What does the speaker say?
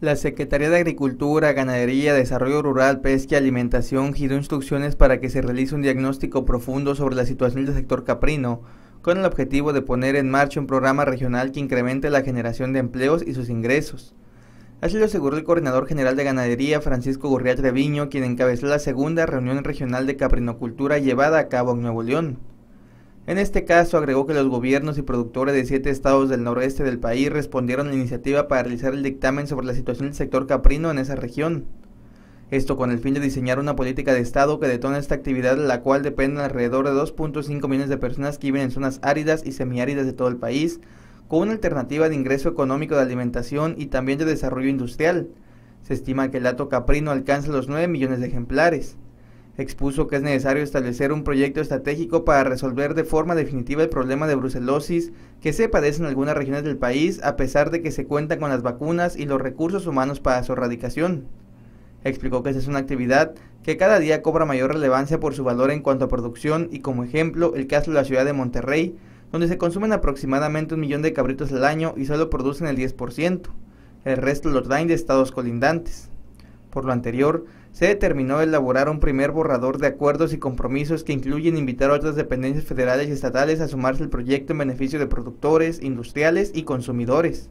La Secretaría de Agricultura, Ganadería, Desarrollo Rural, Pesca y Alimentación giró instrucciones para que se realice un diagnóstico profundo sobre la situación del sector caprino, con el objetivo de poner en marcha un programa regional que incremente la generación de empleos y sus ingresos. Así lo aseguró el coordinador general de ganadería, Francisco Gurrial Treviño, quien encabezó la segunda reunión regional de caprinocultura llevada a cabo en Nuevo León. En este caso, agregó que los gobiernos y productores de siete estados del noroeste del país respondieron a la iniciativa para realizar el dictamen sobre la situación del sector caprino en esa región. Esto con el fin de diseñar una política de Estado que detona esta actividad de la cual dependen alrededor de 2.5 millones de personas que viven en zonas áridas y semiáridas de todo el país, con una alternativa de ingreso económico de alimentación y también de desarrollo industrial. Se estima que el lato caprino alcanza los 9 millones de ejemplares expuso que es necesario establecer un proyecto estratégico para resolver de forma definitiva el problema de brucelosis que se padece en algunas regiones del país a pesar de que se cuentan con las vacunas y los recursos humanos para su erradicación. Explicó que esa es una actividad que cada día cobra mayor relevancia por su valor en cuanto a producción y como ejemplo el caso de la ciudad de Monterrey, donde se consumen aproximadamente un millón de cabritos al año y solo producen el 10%, el resto lo traen de estados colindantes. Por lo anterior, se determinó elaborar un primer borrador de acuerdos y compromisos que incluyen invitar a otras dependencias federales y estatales a sumarse al proyecto en beneficio de productores, industriales y consumidores.